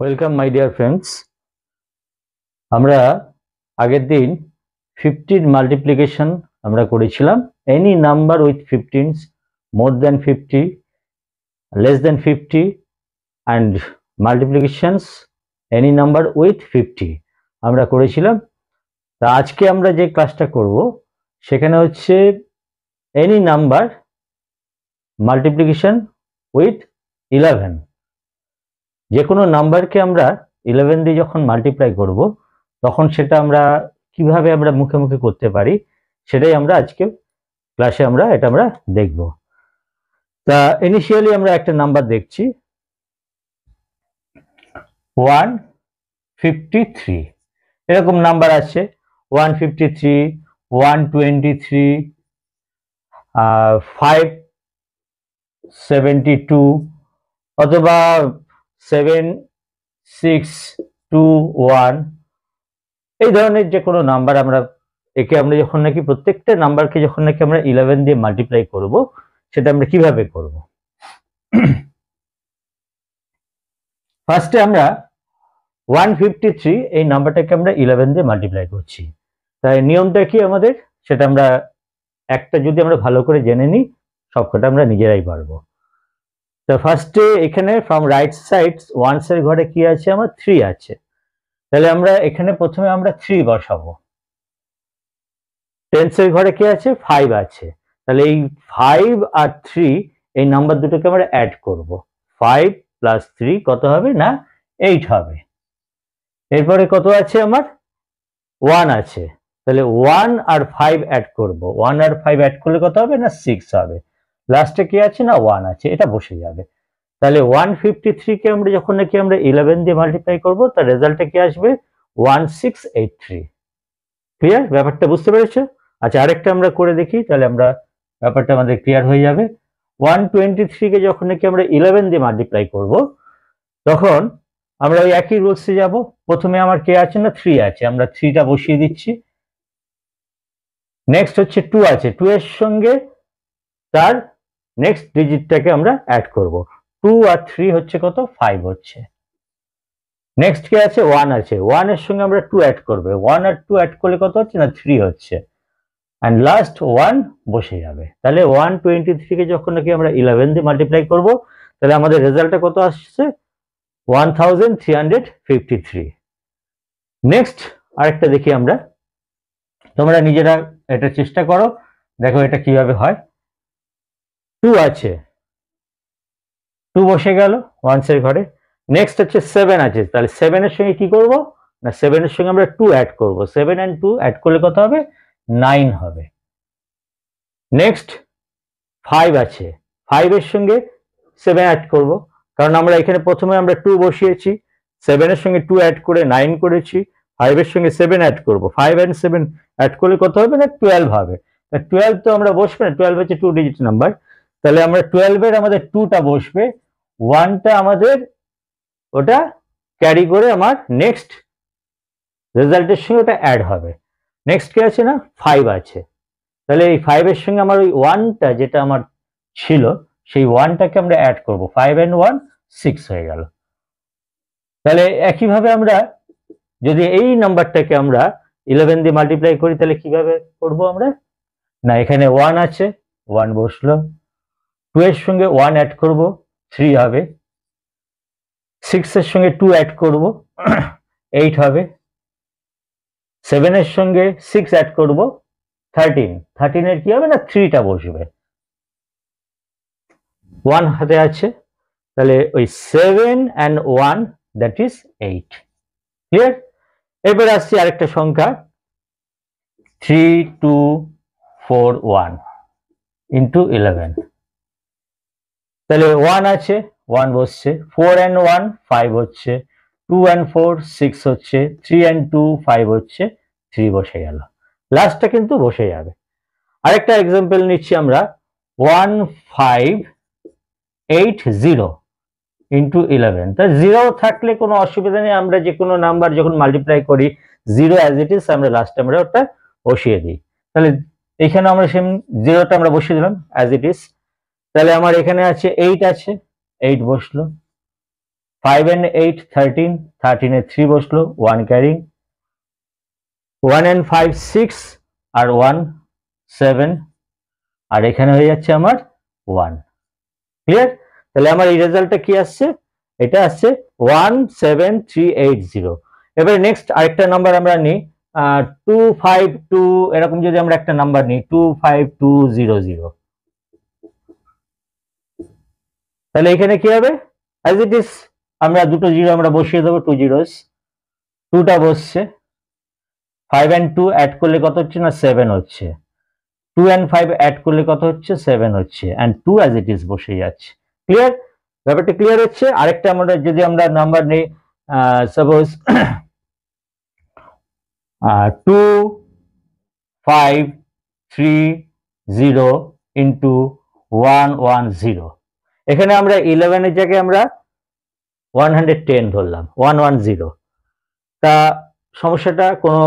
Welcome my dear friends আমরা আগের দিন ফিফটিন মাল্টিপ্লিকেশন আমরা করেছিলাম। Any number with fifteens more than fifty less than fifty and multiplications any number with fifty আমরা করেছিলাম। তা আজকে আমরা যে ক্লাসটা করব, সেখানে হচ্ছে any number multiplication with eleven যে কোনো নাম্বারকে আমরা ইলেভেন দিয়ে যখন মাল্টিপ্লাই করব, তখন সেটা আমরা কীভাবে আমরা মুখে মুখে করতে পারি, সেটাই আমরা আজকে ক্লাসে আমরা এটা আমরা দেখব। তা ইনিশিয়ালি আমরা একটা নাম্বার দেখছি। ওয়ান ফিফটি থ্রি এরকম নাম্বার আছে। One fifty three one twenty three five seventy two অথবা সেভেন, সিক্স, টু, ওয়ান। এই ধরনের যে কোনো নাম্বার আমরা, একে আমরা যখন নাকি প্রত্যেকটা নাম্বারকে যখন নাকি আমরা ইলেভেন দিয়ে মাল্টিপ্লাই করব, সেটা আমরা কীভাবে করব? ফার্স্টে আমরা ওয়ান ফিফটি থ্রি এই নাম্বারটাকে আমরা ইলেভেন দিয়ে মাল্টিপ্লাই করছি। তাই নিয়মটা কি আমাদের? সেটা আমরা একটা যদি আমরা ভালো করে জেনে নিই, সবকটা আমরা নিজেরাই পারব। তো ফার্স্টে এখানে ফ্রম রাইট সাইড ওয়ান্স এর ঘরে কি আছে? আমার থ্রি আছে। তাহলে আমরা এখানে প্রথমে আমরা থ্রি বসাবো। টেন্স এর ঘরে কি আছে? ফাইভ আছে। তাহলে এই ফাইভ আর থ্রি এই নাম্বার দুটোকে আমরা অ্যাড করব। ফাইভ প্লাস থ্রি কত হবে না? এইট হবে। এরপরে কত আছে আমার? ওয়ান আছে। তাহলে ওয়ান আর ফাইভ অ্যাড করব। ওয়ান আর ফাইভ অ্যাড করলে কত হবে না? সিক্স হবে। লাস্টে কি আছে না ওয়ান আছে? এটা বসে যাবে। তাহলে ওয়ান ফিফটি থ্রিকে আমরা যখন নাকি আমরা ইলেভেন দিয়ে মাল্টিপ্লাই করব, তার রেজাল্টে কি আসবে? One six eight three clear ব্যাপারটা বুঝতে পেরেছ? আচ্ছা আরেকটা আমরা করে দেখি, তাহলে আমরা ব্যাপারটা আমাদের ক্লিয়ার হয়ে যাবে। ওয়ান টোয়েন্টি থ্রিকে যখন নাকি আমরা ইলেভেন দিয়ে মাল্টিপ্লাই করব, তখন আমরা ওই একই রুলসে যাব। প্রথমে আমার কে আছে না? থ্রি আছে। আমরা থ্রিটা বসিয়ে দিচ্ছি। নেক্সট হচ্ছে টু আছে। টু এর সঙ্গে তার নেক্সট ডিজিটটাকে আমরা অ্যাড করব। টু আর থ্রি হচ্ছে কত? ফাইভ হচ্ছে। নেক্সট কি আছে? ওয়ান আছে। ওয়ানের সঙ্গে আমরা টু অ্যাড করবে। ওয়ান আর টু অ্যাড করলে কত হচ্ছে না? থ্রি হচ্ছে। অ্যান্ড লাস্ট ওয়ান বসে যাবে। তাহলে ওয়ান টোয়েন্টি থ্রিকে যখন নাকি আমরা ইলেভেন দিয়ে মাল্টিপ্লাই করব, তাহলে আমাদের রেজাল্টটা কত আসছে? One thousand three hundred fifty three next আরেকটা দেখি আমরা। তোমরা নিজেরা এটা চেষ্টা করো। দেখো এটা কীভাবে হয়। টু আছে। টু বসে গেল ওয়ান্সের ঘরে। নেক্সট হচ্ছে সেভেন আছে। তাহলে সেভেনের সঙ্গে কি করব? না সেভেনের সঙ্গে আমরা টু অ্যাড করব। সেভেন অ্যান্ড টু অ্যাড করলে কত হবে? নাইন হবে। নেক্সট ফাইভ আছে। ফাইভের সঙ্গে সেভেন অ্যাড করব। কারণ আমরা এখানে প্রথমে আমরা টু বসিয়েছি। সেভেনের সঙ্গে টু অ্যাড করে নাইন করেছি। ফাইভের সঙ্গে সেভেন অ্যাড করব। ফাইভ অ্যান্ড সেভেন অ্যাড করলে কত হবে? না টুয়েলভ হবে। টুয়েলভ তো আমরা বসবে না। টুয়েলভ হচ্ছে টু ডিজিট নাম্বার তাহলে আমরা টুয়েলভের আমাদের টুটা বসবে। ওয়ানটা আমাদের ওটা ক্যারি করে আমার নেক্সট রেজাল্টের সঙ্গে ওটা অ্যাড হবে। নেক্সট কি আছে না? ফাইভ আছে। তাহলে এই ফাইভের সঙ্গে আমার ওই ওয়ানটা যেটা আমার ছিল, সেই ওয়ানটাকে আমরা অ্যাড করব। ফাইভ অ্যান্ড ওয়ান সিক্স হয়ে গেল। তাহলে একইভাবে আমরা যদি এই নাম্বারটাকে আমরা ইলেভেন দিয়ে মাল্টিপ্লাই করি, তাহলে কীভাবে করব আমরা? না, এখানে ওয়ান আছে ওয়ান বসল। টু এর সঙ্গে ওয়ান অ্যাড করব থ্রি হবে। সিক্স এর সঙ্গে টু অ্যাড করব এইট হবে। সেভেনের সঙ্গে সিক্স অ্যাড করব থার্টিন থার্টিনের কি হবে না থ্রিটা বসবে? ওয়ান হাতে আছে, তাহলে ওই seven and one that is eight clear এরপরে আসছি আরেকটা সংখ্যা three two four one into eleven তাহলে ওয়ান আছে ওয়ান বসছে ফোর অ্যান্ড ওয়ান ফাইভ হচ্ছে টু অ্যান্ড ফোর সিক্স হচ্ছে থ্রি অ্যান্ড টু ফাইভ হচ্ছে থ্রি বসে গেল। লাস্টটা কিন্তু বসে যাবে। আরেকটা এক্সাম্পল নিচ্ছি আমরা one five eight zero into eleven তা জিরো থাকলে কোনো অসুবিধা নেই, আমরা যে কোনো নাম্বার যখন মাল্টিপ্লাই করি জিরো অ্যাজ ইট ইজ আমরা লাস্টে আমরা ওটা বসিয়ে দিই। তাহলে এখানে আমরা সেম জিরোটা আমরা বসিয়ে দিলাম অ্যাজ ইট ইজ তাহলে আমার এখানে আছে এইট আছে এইট বসল। ফাইভ অ্যান্ড এইট থার্টিন থার্টিনে থ্রি বসল one carrying one and five six R one seven আর এখানে হয়ে যাচ্ছে আমার ওয়ান ক্লিয়ার তাহলে আমার এই রেজাল্টটা কি আসছে? এটা আসছে one seven three eight zero এবারে নেক্সট আরেকটা নাম্বার আমরা নিই টু ফাইভ টু এরকম যদি আমরা একটা নাম্বার নিই two five two zero zero তাহলে এখানে কি হবে? অ্যাজ ইট ইস আমরা দুটো জিরো আমরা বসিয়ে দেবো টু জিরোস টুটা বসছে। ফাইভ অ্যান্ড টু অ্যাড করলে কত হচ্ছে না? সেভেন হচ্ছে। টু অ্যান্ড ফাইভ অ্যাড করলে কত হচ্ছে? সেভেন হচ্ছে। And two as it is বসে যাচ্ছে। ক্লিয়ার ব্যাপারটা ক্লিয়ার হচ্ছে। আরেকটা আমরা যদি আমরা নাম্বার নিই suppose two five three zero into one one zero এখানে আমরা ইলেভেনের জায়গায় আমরা ওয়ান হান্ড্রেড টেন ধরলাম ওয়ান ওয়ান জিরো তা সমস্যাটা কোনো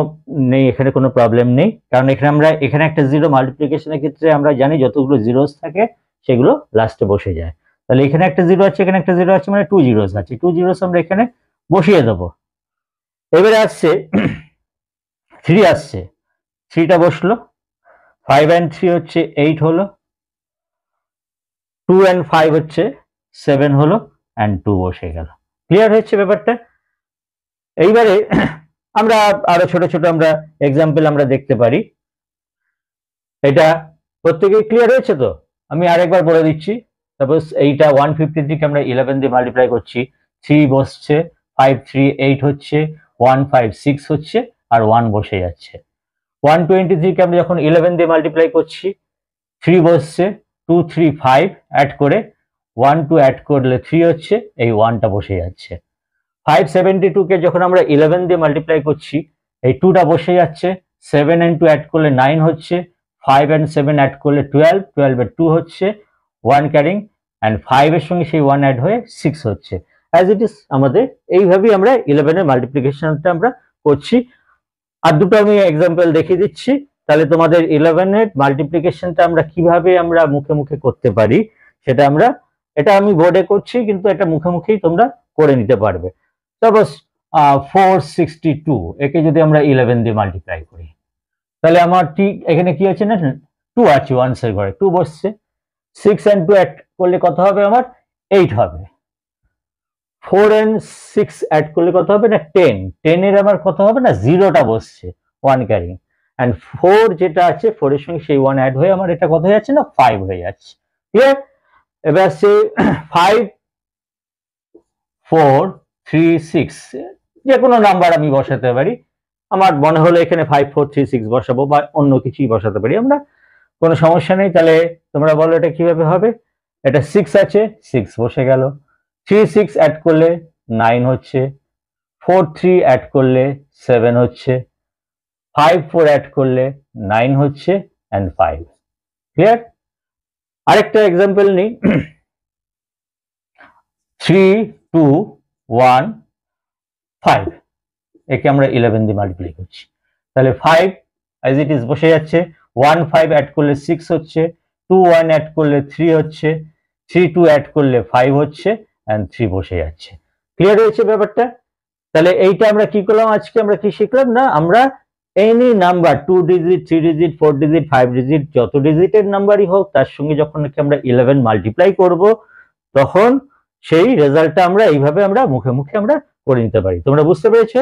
নেই, এখানে কোনো প্রবলেম নেই। কারণ এখানে আমরা, এখানে একটা জিরো মাল্টিপ্লিকেশনের ক্ষেত্রে আমরা জানি যতগুলো জিরোস থাকে, সেগুলো লাস্টে বসে যায়। তাহলে এখানে একটা জিরো আছে, এখানে একটা জিরো আছে মানে টু জিরোস আছে। টু জিরোস আমরা এখানে বসিয়ে দেবো। এবারে আসছে থ্রি আসছে। থ্রিটা বসল। ফাইভ অ্যান্ড থ্রি হচ্ছে এইট হলো। টু অ্যান্ড ফাইভ হচ্ছে সেভেন হলো অ্যান্ড টু বসে গেল। ক্লিয়ার হচ্ছে ব্যাপারটা? এইবারে আমরা আরও ছোট ছোট আমরা এক্সাম্পল আমরা দেখতে পারি। এটা প্রত্যেকেই ক্লিয়ার হয়েছে তো? আমি আরেকবার বলে দিচ্ছি। সাপোজ এইটা ওয়ান ফিফটি থ্রিকে আমরা ইলেভেন দিয়ে মাল্টিপ্লাই করছি। থ্রি বসছে ফাইভ থ্রি এইট হচ্ছে ওয়ান ফাইভ সিক্স হচ্ছে, আর ওয়ান বসে যাচ্ছে। ওয়ান টোয়েন্টি থ্রিকে আমরা যখন ইলেভেন দিয়ে মাল্টিপ্লাই করছি থ্রি বসছে টু থ্রি ফাইভ অ্যাড করে ওয়ান টু অ্যাড করলে থ্রি হচ্ছে, এই ওয়ানটা বসে যাচ্ছে। ফাইভ সেভেন্টি টুকে যখন আমরা ইলেভেন দিয়ে মাল্টিপ্লাই করছি, এই টুটা বসে যাচ্ছে সেভেন অ্যান্ড টু অ্যাড করলে নাইন হচ্ছে ফাইভ অ্যান্ড সেভেন অ্যাড করলে টুয়েলভ টুয়েলভের টু হচ্ছে ওয়ান ক্যারিং অ্যান্ড ফাইভের সঙ্গে সেই ওয়ান অ্যাড হয়ে সিক্স হচ্ছে। অ্যাজ ইট ইস আমাদের এইভাবেই আমরা ইলেভেনের মাল্টিপ্লিকেশনটা আমরা করছি। আর দুটো আমি এক্সাম্পল দেখিয়ে দিচ্ছি। তাহলে তোমাদের ইলেভেনের মাল্টিপ্লিকেশনটা আমরা কীভাবে আমরা মুখে মুখে করতে পারি, সেটা আমরা, এটা আমি বোর্ডে করছি, কিন্তু এটা মুখে মুখেই তোমরা করে নিতে পারবে। সাপোজ ফোর সিক্সটি টু একে যদি আমরা ইলেভেন দিয়ে মাল্টিপ্লাই করি, তাহলে আমার ঠিক এখানে কি আছে না টু আছে ওয়ান্সের ঘরে টু বসছে। সিক্স অ্যান্ড টু অ্যাড করলে কত হবে আমার? এইট হবে। ফোর অ্যান্ড সিক্স অ্যাড করলে কত হবে না? টেন টেনের আমার কত হবে না? জিরোটা বসছে ওয়ান ক্যারিং অ্যান্ড ফোর যেটা আছে ফোরের সঙ্গে সেই ওয়ান অ্যাড হয়ে আমার এটা কত হয়ে যাচ্ছে না? ফাইভ হয়ে যাচ্ছে। ক্লিয়ার এবার আসছে ফাইভ ফোর থ্রি সিক্স যে কোনো নাম্বার আমি বসাতে পারি। আমার মনে হলো এখানে ফাইভ ফোর থ্রি সিক্স বসাবো বা অন্য কিছুই বসাতে পারি। আমরা কোনো সমস্যা নেই, তাহলে তোমরা বলো এটা কীভাবে হবে? এটা সিক্স আছে সিক্স বসে গেল। থ্রি সিক্স অ্যাড করলে নাইন হচ্ছে। ফোর থ্রি অ্যাড করলে সেভেন হচ্ছে। ফাইভ ফোর অ্যাড করলে নাইন হচ্ছে অ্যান্ড ফাইভ ক্লিয়ার আরেকটা এক্সাম্পল নিই। থ্রি টু ওয়ান ফাইভ একে আমরা ইলেভেন দিয়ে মাল্টিপ্লাই করছি। তাহলে ফাইভ অ্যাজ ইট ইজ বসে যাচ্ছে। ওয়ান ফাইভ অ্যাড করলে সিক্স হচ্ছে। টু ওয়ান অ্যাড করলে থ্রি হচ্ছে। থ্রি টু অ্যাড করলে ফাইভ হচ্ছে অ্যান্ড থ্রি বসে যাচ্ছে। ক্লিয়ার হয়েছে ব্যাপারটা? তাহলে এইটা আমরা কি করলাম? আজকে আমরা কি শিখলাম? না, আমরা any number two digit three digit four digit five digit যত ডিজিটের নাম্বারই হোক, তার সঙ্গে যখন নাকি আমরা ইলেভেন মাল্টিপ্লাই করব, তখন সেই রেজাল্টটা আমরা এইভাবে আমরা মুখে মুখে আমরা করে নিতে পারি। তোমরা বুঝতে পেরেছ?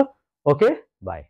Okay bye